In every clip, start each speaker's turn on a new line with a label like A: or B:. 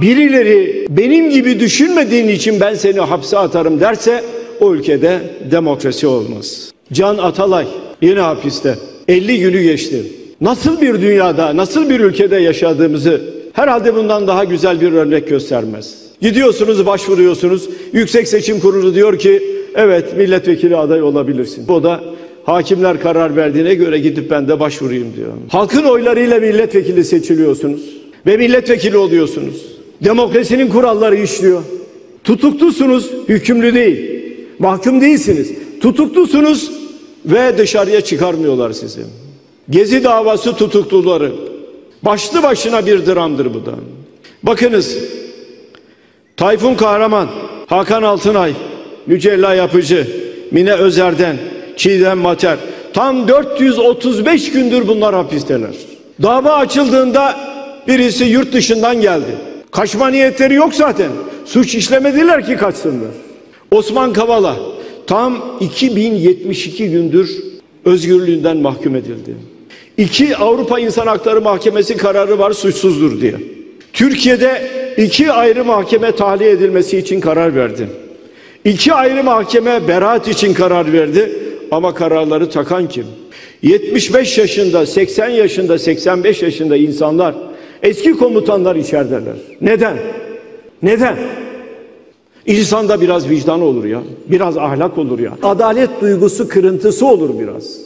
A: birileri benim gibi düşünmediğin için ben seni hapse atarım derse o ülkede demokrasi olmaz. Can Atalay yine hapiste. 50 günü geçti. Nasıl bir dünyada, nasıl bir ülkede yaşadığımızı herhalde bundan daha güzel bir örnek göstermez. Gidiyorsunuz, başvuruyorsunuz. Yüksek Seçim Kurulu diyor ki, evet milletvekili aday olabilirsin. O da hakimler karar verdiğine göre gidip ben de başvurayım diyor. Halkın oylarıyla milletvekili seçiliyorsunuz ve milletvekili oluyorsunuz. Demokrasinin kuralları işliyor. Tutuklusunuz, hükümlü değil. Mahkum değilsiniz. Tutuklusunuz ve dışarıya çıkarmıyorlar sizi. Gezi davası tutukluları. Başlı başına bir dramdır bu da. Bakınız Tayfun Kahraman, Hakan Altınay, Mücella Yapıcı, Mine Özer'den, Çiğdem Mater. Tam 435 gündür bunlar hapisteler. Dava açıldığında birisi yurt dışından geldi. Kaçma niyetleri yok zaten. Suç işlemediler ki kaçsınlar. Osman Kavala tam 2072 gündür özgürlüğünden mahkum edildi. İki Avrupa İnsan Hakları Mahkemesi kararı var suçsuzdur diye. Türkiye'de iki ayrı mahkeme tahliye edilmesi için karar verdi. İki ayrı mahkeme beraat için karar verdi ama kararları takan kim? 75 yaşında, 80 yaşında, 85 yaşında insanlar, eski komutanlar içerideler. Neden? Neden? İnsanda biraz vicdan olur ya. Biraz ahlak olur ya. Adalet duygusu kırıntısı olur biraz.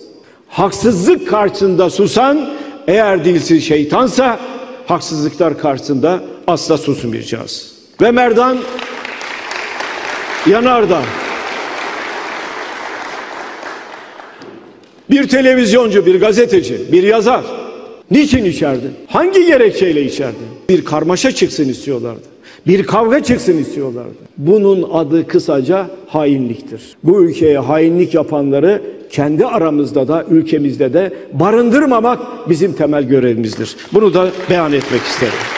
A: Haksızlık karşısında susan eğer dilsiz şeytansa haksızlıklar karşısında asla susmayacağız. Ve Merdan Yanardağ bir televizyoncu, bir gazeteci, bir yazar niçin içerdi? Hangi gerekçeyle içerdi? Bir karmaşa çıksın istiyorlardı. Bir kavga çıksın istiyorlardı. Bunun adı kısaca hainliktir. Bu ülkeye hainlik yapanları kendi aramızda da ülkemizde de barındırmamak bizim temel görevimizdir. Bunu da beyan etmek isterim.